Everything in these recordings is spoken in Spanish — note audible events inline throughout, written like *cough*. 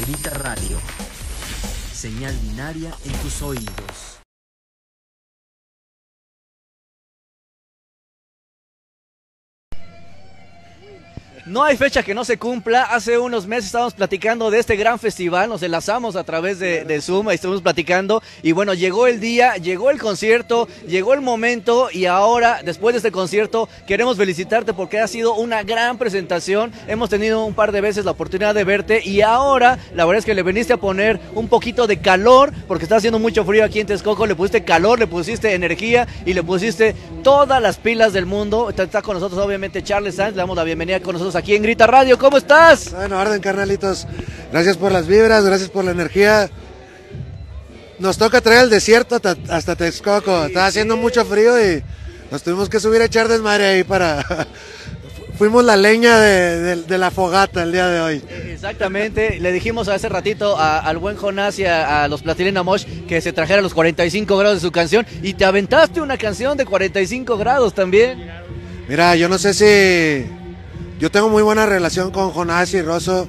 Grita Radio. Señal binaria en tus oídos. No hay fecha que no se cumpla. Hace unos meses estábamos platicando de este gran festival, nos enlazamos a través de, Zoom, y estuvimos platicando. Y bueno, llegó el día, llegó el concierto, llegó el momento y ahora, después de este concierto, queremos felicitarte porque ha sido una gran presentación. Hemos tenido un par de veces la oportunidad de verte y ahora la verdad es que le viniste a poner un poquito de calor porque está haciendo mucho frío aquí en Texcoco. Le pusiste calor, le pusiste energía y le pusiste todas las pilas del mundo. Está, está con nosotros obviamente Charles Sanz, le damos la bienvenida con nosotros aquí en Grita Radio. ¿Cómo estás? Bueno, orden, carnalitos. Gracias por las vibras, gracias por la energía. Nos toca traer el desierto hasta, hasta Texcoco. Está haciendo mucho frío y nos tuvimos que subir a echar desmadre ahí para... *laughs* Fuimos la leña de, de- de la fogata el día de hoy. Exactamente, le dijimos hace ratito a- al buen Jonás y a, a los Platilina Mosh que se trajera los 45 grados de su canción y te aventaste una canción de 45 grados también. Mira, yo no sé si... Yo tengo muy buena relación con Jonás y Rosso.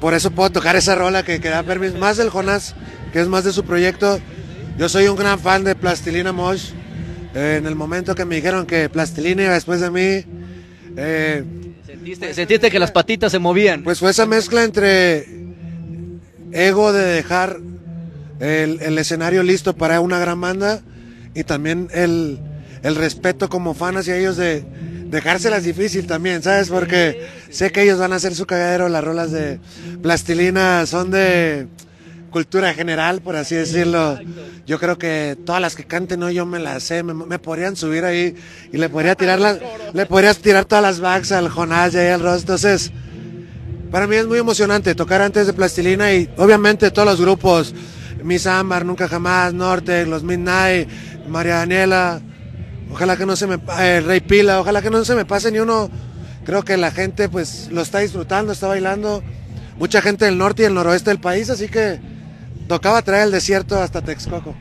Por eso puedo tocar esa rola que, que da permiso. Más del Jonás, que es más de su proyecto. Yo soy un gran fan de Plastilina Mosh. Eh, en el momento que me dijeron que Plastilina iba después de mí, eh, Sentiste, sentiste que las patitas se movían. pues fue esa mezcla entre ego de dejar el, el escenario listo para una gran banda y también el, el respeto como fan hacia ellos de dejárselas difícil también, ¿sabes? Porque sé que ellos van a hacer su cagadero, las rolas de plastilina son de cultura general, por así decirlo. Yo creo que todas las que canten no yo me las sé, me, me podrían subir ahí y le podría tirar las, le podrías tirar todas las backs al Jonás y ahí al Ross, entonces para mí es muy emocionante tocar antes de Plastilina y obviamente todos los grupos, Miss Ámbar, Nunca Jamás, Norte, Los Midnight, María Daniela, ojalá que no se me, eh, Rey Pila, ojalá que no se me pase ni uno. Creo que la gente pues lo está disfrutando, está bailando. Mucha gente del norte y el noroeste del país, así que tocaba traer el desierto hasta Texcoco.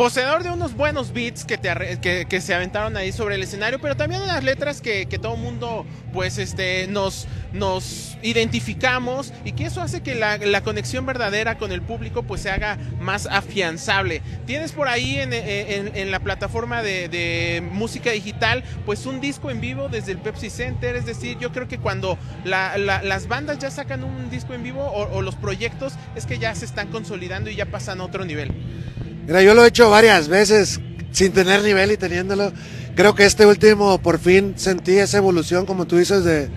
Poseedor de unos buenos beats que, te que, que se aventaron ahí sobre el escenario, pero también unas letras que, que todo mundo pues este nos, nos identificamos y que eso hace que la, la conexión verdadera con el público pues se haga más afianzable. Tienes por ahí en, en- la plataforma de, de música digital pues un disco en vivo desde el Pepsi Center, es decir, yo creo que cuando la- la- las bandas ya sacan un disco en vivo o los proyectos es que ya se están consolidando y ya pasan a otro nivel. Mira, yo lo he hecho varias veces sin tener nivel y teniéndolo. Creo que este último por fin sentí esa evolución, como tú dices, de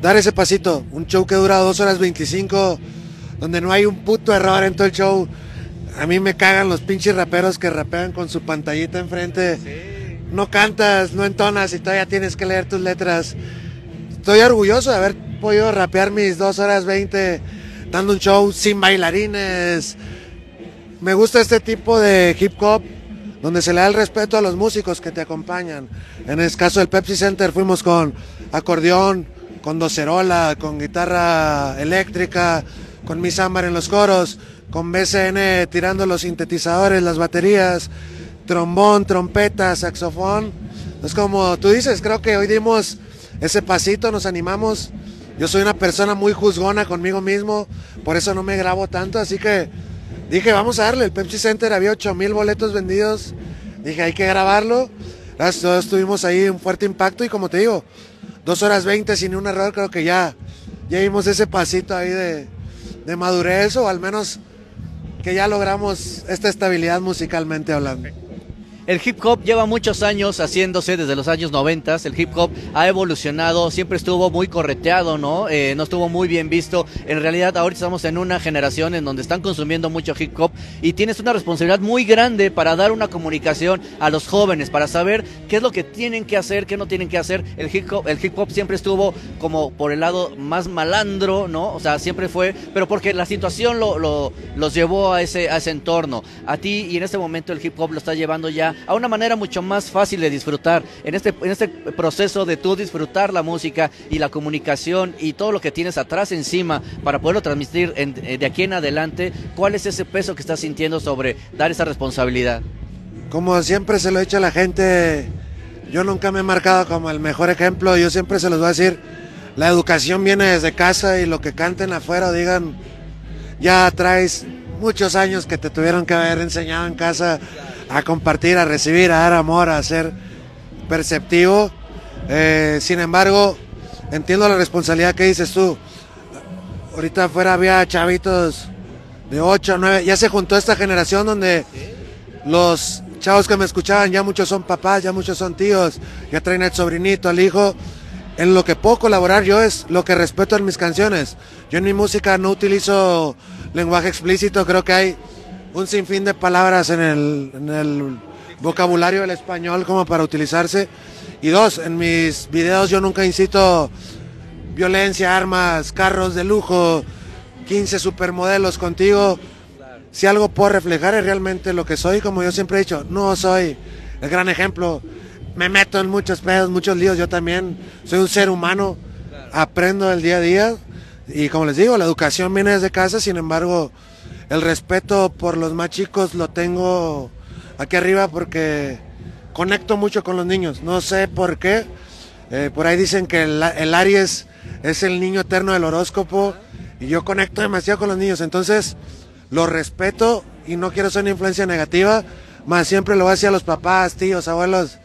dar ese pasito. Un show que dura dos horas 25, donde no hay un puto error en todo el show. A mí me cagan los pinches raperos que rapean con su pantallita enfrente. No cantas, no entonas y todavía tienes que leer tus letras. Estoy orgulloso de haber podido rapear mis dos horas 20 dando un show sin bailarines, me gusta este tipo de hip hop donde se le da el respeto a los músicos que te acompañan. En el caso del Pepsi Center fuimos con acordeón, con docerola, con guitarra eléctrica, con Miss Ámbar en los coros, con BCN tirando los sintetizadores, las baterías, trombón, trompeta, saxofón. Es como tú dices, creo que hoy dimos ese pasito, nos animamos. Yo soy una persona muy juzgona conmigo mismo, por eso no me grabo tanto, así que Dije, vamos a darle. El Pepsi Center había 8 mil boletos vendidos. Dije, hay que grabarlo. Dios tuvimos ahí un fuerte impacto y como te digo, dos horas 20 sin un error, creo que ya, ya dimos ese pasito ahí de, de madurez o al menos que ya logramos esta estabilidad musicalmente hablando. El hip hop lleva muchos años haciéndose desde los años 90. El hip hop ha evolucionado, siempre estuvo muy correteado, ¿no? Eh, no estuvo muy bien visto. En realidad, ahorita estamos en una generación en donde están consumiendo mucho hip hop y tienes una responsabilidad muy grande para dar una comunicación a los jóvenes, para saber qué es lo que tienen que hacer, qué no tienen que hacer. El hip hop, el hip hop siempre estuvo como por el lado más malandro, ¿no? O sea, siempre fue, pero porque la situación lo, lo- los llevó a ese, a ese entorno. A ti y en este momento el hip hop lo está llevando ya a una manera mucho más fácil de disfrutar. En este, en este proceso de tú disfrutar la música y la comunicación y todo lo que tienes atrás encima para poderlo transmitir eh, de aquí en adelante, ¿cuál es ese peso que estás sintiendo sobre dar esa responsabilidad? Como siempre se lo he dicho a la gente, yo nunca me he marcado como el mejor ejemplo, yo siempre se los voy a decir, la educación viene desde casa y lo que canten afuera digan, ya traes muchos años que te tuvieron que haber enseñado en casa a compartir, a recibir, a dar amor, a ser perceptivo. Eh, sin embargo, entiendo la responsabilidad que dices tú. Ahorita afuera había chavitos de 8, 9, ya se juntó esta generación donde los chavos que me escuchaban, ya muchos son papás, ya muchos son tíos, ya traen el sobrinito, al hijo. En lo que puedo colaborar yo es lo que respeto en mis canciones. Yo en mi música no utilizo lenguaje explícito, creo que hay un sinfín de palabras en el, vocabulario del español como para utilizarse. Y dos, en mis videos yo nunca incito violencia, armas, carros de lujo, 15 supermodelos contigo. Si algo puedo reflejar es realmente lo que soy, como yo siempre he dicho, no soy el gran ejemplo. Me meto en muchos pedos, muchos líos, yo también soy un ser humano, aprendo el día a día y como les digo, la educación viene desde casa, sin embargo, el respeto por los más chicos lo tengo aquí arriba porque conecto mucho con los niños. No sé por qué. Eh, por ahí dicen que el, Aries es el niño eterno del horóscopo y yo conecto demasiado con los niños. Entonces, lo respeto y no quiero ser una influencia negativa, más siempre lo voy a decir a los papás, tíos, abuelos.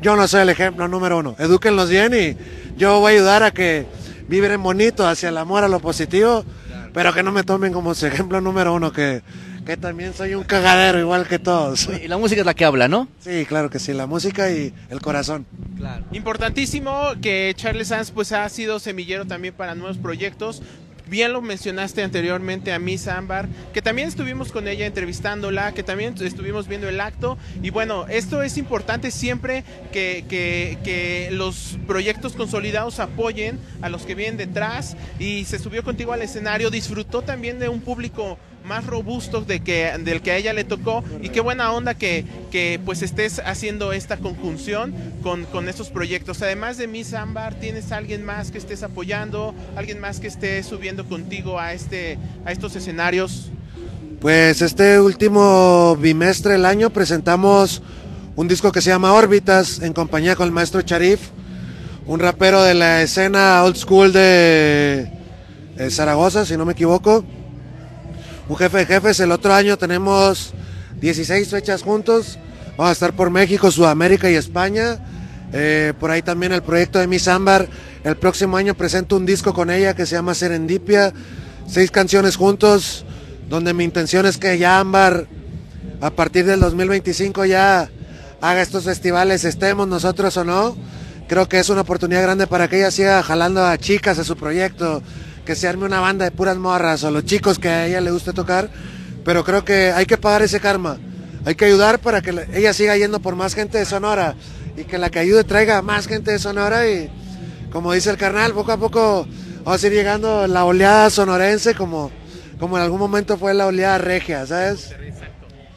Yo no soy el ejemplo número uno. Edúquenlos bien y yo voy a ayudar a que vibren bonito hacia el amor, a lo positivo, pero que no me tomen como su ejemplo número uno, que, que también soy un cagadero igual que todos. Y la música es la que habla, ¿no? Sí, claro que sí, la música y el corazón. Claro. Importantísimo que Charles Sanz pues ha sido semillero también para nuevos proyectos, bien lo mencionaste anteriormente a Miss Ámbar, que también estuvimos con ella entrevistándola, que también estuvimos viendo el acto. Y bueno, esto es importante siempre que, que, que los proyectos consolidados apoyen a los que vienen detrás. Y se subió contigo al escenario, disfrutó también de un público más robusto de que, del que a ella le tocó y qué buena onda que, que pues estés haciendo esta conjunción con, con estos proyectos. Además de Miss Ámbar, ¿tienes alguien más que estés apoyando? ¿Alguien más que esté subiendo contigo a, este, a estos escenarios? Pues este último bimestre del año presentamos un disco que se llama Órbitas en compañía con el maestro Charif, un rapero de la escena old school de, de Zaragoza, si no me equivoco un jefe de jefes. El otro año tenemos 16 fechas juntos. Vamos a estar por México, Sudamérica y España. Eh, por ahí también el proyecto de Miss Ámbar. El próximo año presento un disco con ella que se llama Serendipia. Seis canciones juntos, donde mi intención es que ya Ámbar, a partir del 2025, ya haga estos festivales, estemos nosotros o no. Creo que es una oportunidad grande para que ella siga jalando a chicas a su proyecto que se arme una banda de puras morras o los chicos que a ella le guste tocar, pero creo que hay que pagar ese karma. Hay que ayudar para que ella siga yendo por más gente de Sonora y que la que ayude traiga más gente de Sonora y como dice el carnal, poco a poco vamos a ir llegando la oleada sonorense como, como en algún momento fue la oleada regia, ¿sabes?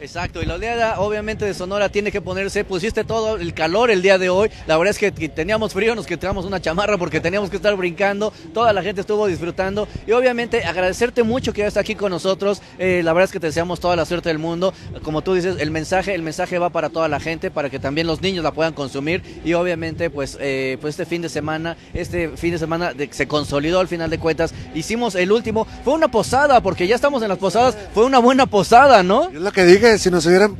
Exacto, y la oleada obviamente de Sonora tiene que ponerse, pusiste todo el calor el día de hoy, la verdad es que teníamos frío, nos quitamos una chamarra porque teníamos que estar brincando, toda la gente estuvo disfrutando. Y obviamente agradecerte mucho que estés aquí con nosotros, eh, la verdad es que te deseamos toda la suerte del mundo, como tú dices, el mensaje, el mensaje va para toda la gente, para que también los niños la puedan consumir. Y obviamente pues, eh, pues este fin de semana, este fin de semana se consolidó al final de cuentas, hicimos el último, fue una posada, porque ya estamos en las posadas, fue una buena posada, ¿no? Es lo que dije, si nos hubieran,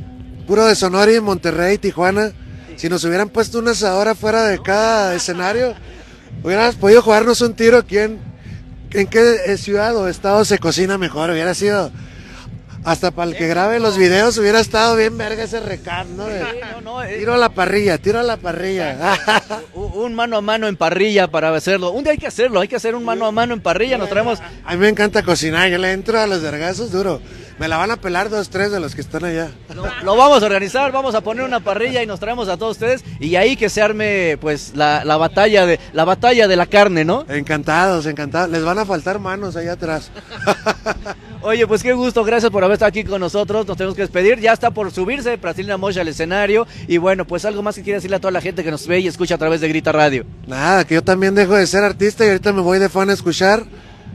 puro de Sonora y Monterrey, Tijuana, si nos hubieran puesto una asadora fuera de cada escenario, hubiéramos podido jugarnos un tiro quién, en qué ciudad o estado se cocina mejor, hubiera sido hasta para el que grabe los videos hubiera estado bien verga ese recap, ¿no? De, no, no. Tiro a la parrilla, tiro a la parrilla. un mano a mano en parrilla para hacerlo. Un día hay que hacerlo, hay que hacer un mano a mano en parrilla, nos traemos... A mí me encanta cocinar, yo le entro a los vergazos duro. Me la van a pelar dos, tres de los que están allá. Lo, lo, vamos a organizar, vamos a poner una parrilla y nos traemos a todos ustedes y ahí que se arme pues la, la batalla de la batalla de la carne, ¿no? Encantados, encantados. Les van a faltar manos allá atrás. *laughs* Oye, pues qué gusto, gracias por haber estado aquí con nosotros. Nos tenemos que despedir. Ya está por subirse Brasilina Mocha al escenario. Y bueno, pues algo más que quiere decirle a toda la gente que nos ve y escucha a través de Grita Radio. Nada, que yo también dejo de ser artista y ahorita me voy de fan a escuchar.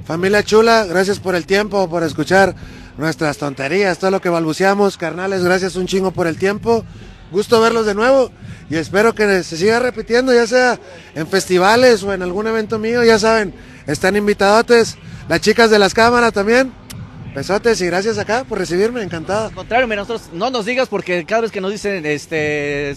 Familia chula, gracias por el tiempo, por escuchar nuestras tonterías, todo lo que balbuceamos. Carnales, gracias un chingo por el tiempo. Gusto verlos de nuevo y espero que se siga repitiendo, ya sea en festivales o en algún evento mío. Ya saben, están invitadotes. Las chicas de las cámaras también. Besotes y gracias acá por recibirme, encantado. Al contrario, mira, nosotros no nos digas porque cada vez que nos dicen este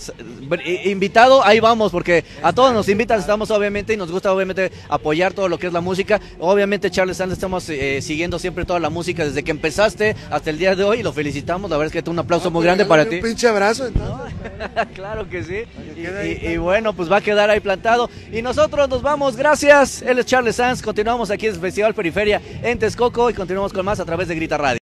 invitado, ahí vamos, porque a todos nos invitan, estamos obviamente y nos gusta obviamente apoyar todo lo que es la música. Obviamente, Charles Sands, estamos eh, siguiendo siempre toda la música desde que empezaste hasta el día de hoy y lo felicitamos. La verdad es que un aplauso muy grande para ti. Un pinche abrazo, entonces. *laughs* claro que sí. Y, quede ahí y- y bueno, pues va a quedar ahí plantado. Y nosotros nos vamos, gracias. Él es Charles Sanz. Continuamos aquí en el Festival Periferia en Texcoco y continuamos con más a de Grita Radio.